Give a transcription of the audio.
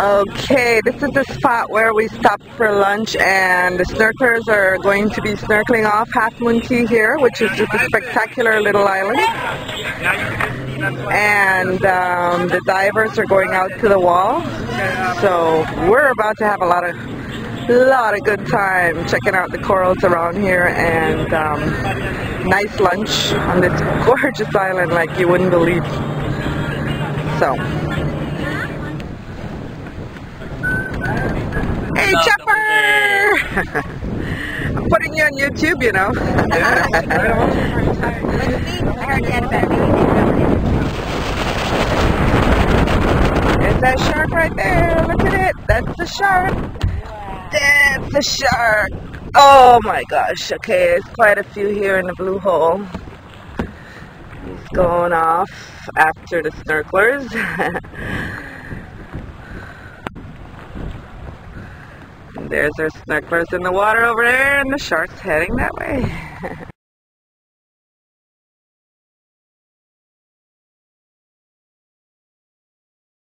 Okay, this is the spot where we stopped for lunch and the snorkelers are going to be snorkeling off Half Moon Caye here, which is just a spectacular little island. And um, the divers are going out to the wall. So we're about to have a lot of lot of good time checking out the corals around here and um, nice lunch on this gorgeous island like you wouldn't believe. So I'm putting you on YouTube, you know. There's that shark right there. Look at it. That's the shark. That's the shark. Oh my gosh. Okay, there's quite a few here in the blue hole. He's going off after the snorkelers. There's our snorkelers in the water over there and the shark's heading that way.